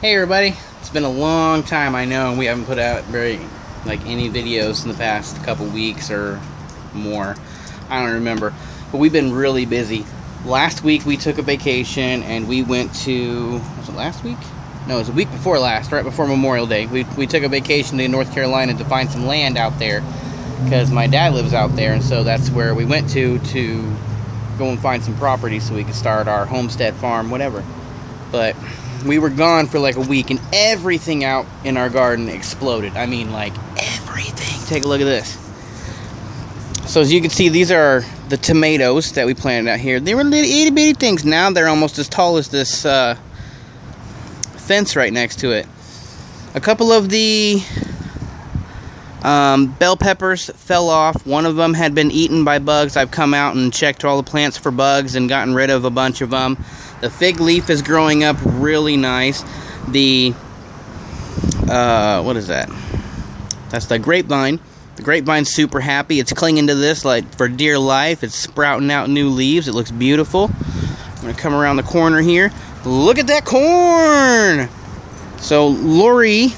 Hey everybody, it's been a long time I know and we haven't put out very like any videos in the past couple weeks or more. I don't remember. But we've been really busy. Last week we took a vacation and we went to was it last week? No, it was a week before last, right before Memorial Day. We, we took a vacation to North Carolina to find some land out there because my dad lives out there and so that's where we went to to go and find some property so we could start our homestead farm, whatever. But we were gone for like a week and everything out in our garden exploded. I mean, like everything. Take a look at this. So as you can see, these are the tomatoes that we planted out here. They were little itty bitty things. Now they're almost as tall as this uh, fence right next to it. A couple of the um, bell peppers fell off. One of them had been eaten by bugs. I've come out and checked all the plants for bugs and gotten rid of a bunch of them. The fig leaf is growing up really nice. The, uh, what is that? That's the grapevine. The grapevine's super happy. It's clinging to this like for dear life. It's sprouting out new leaves. It looks beautiful. I'm going to come around the corner here. Look at that corn! So Lori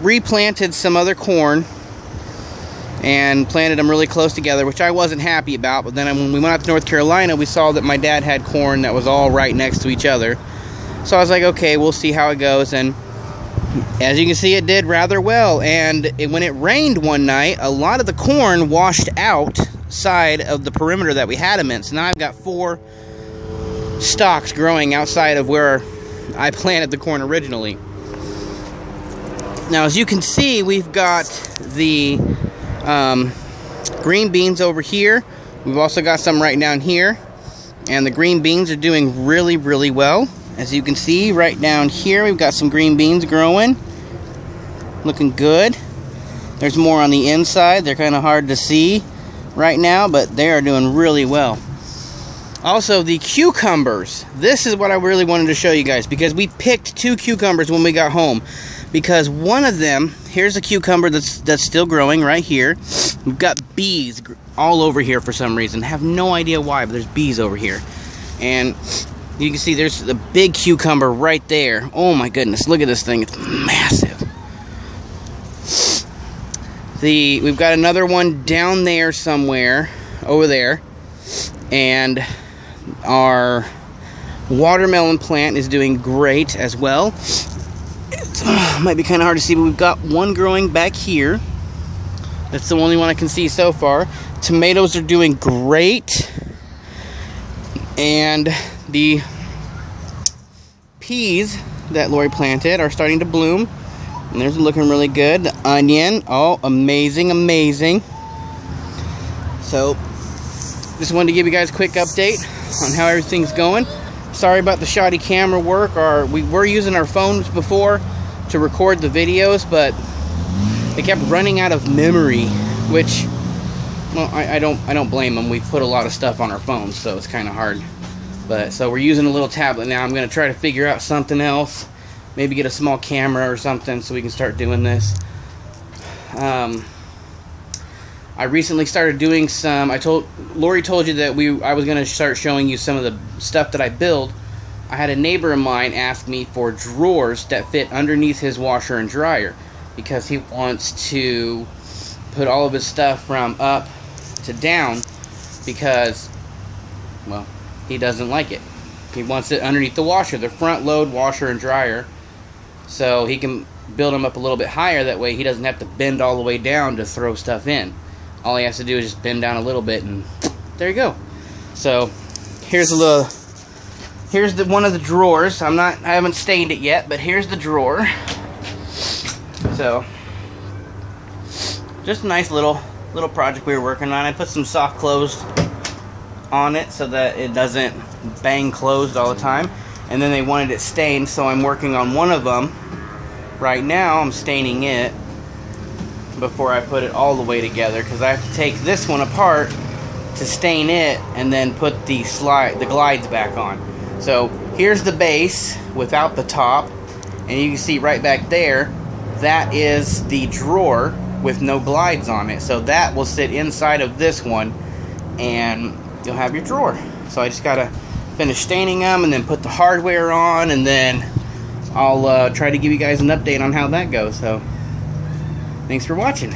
replanted some other corn and planted them really close together, which I wasn't happy about. But then when we went out to North Carolina, we saw that my dad had corn that was all right next to each other. So I was like, okay, we'll see how it goes. And as you can see, it did rather well. And it, when it rained one night, a lot of the corn washed out side of the perimeter that we had them in. So now I've got four stalks growing outside of where I planted the corn originally. Now, as you can see, we've got the um, green beans over here. We've also got some right down here. And the green beans are doing really, really well. As you can see right down here, we've got some green beans growing. Looking good. There's more on the inside. They're kind of hard to see right now, but they are doing really well. Also, the cucumbers. This is what I really wanted to show you guys because we picked two cucumbers when we got home. Because one of them, here's a cucumber that's that's still growing right here. We've got bees all over here for some reason. Have no idea why, but there's bees over here. And you can see there's the big cucumber right there. Oh my goodness, look at this thing. It's massive. The we've got another one down there somewhere over there. And our watermelon plant is doing great as well. Might be kind of hard to see, but we've got one growing back here. That's the only one I can see so far. Tomatoes are doing great. And the peas that Lori planted are starting to bloom. And they're looking really good. The onion, oh, amazing, amazing. So, just wanted to give you guys a quick update on how everything's going. Sorry about the shoddy camera work. Our, we were using our phones before to record the videos, but they kept running out of memory, which, well, I, I don't, I don't blame them. We've put a lot of stuff on our phones, so it's kind of hard. But so we're using a little tablet now. I'm gonna try to figure out something else. Maybe get a small camera or something so we can start doing this. Um, I recently started doing some. I told Lori told you that we I was to start showing you some of the stuff that I build. I had a neighbor of mine ask me for drawers that fit underneath his washer and dryer because he wants to put all of his stuff from up to down because well, he doesn't like it. He wants it underneath the washer, the front load washer and dryer. So he can build them up a little bit higher that way he doesn't have to bend all the way down to throw stuff in all he has to do is just bend down a little bit and there you go so here's a little here's the one of the drawers. I'm not I haven't stained it yet but here's the drawer. So just a nice little little project we were working on. I put some soft close on it so that it doesn't bang closed all the time. And then they wanted it stained so I'm working on one of them right now I'm staining it before I put it all the way together because I have to take this one apart to stain it and then put the slide the glides back on. So here's the base without the top and you can see right back there that is the drawer with no glides on it. So that will sit inside of this one and you'll have your drawer. So I just gotta finish staining them and then put the hardware on and then I'll uh, try to give you guys an update on how that goes. So, thanks for watching.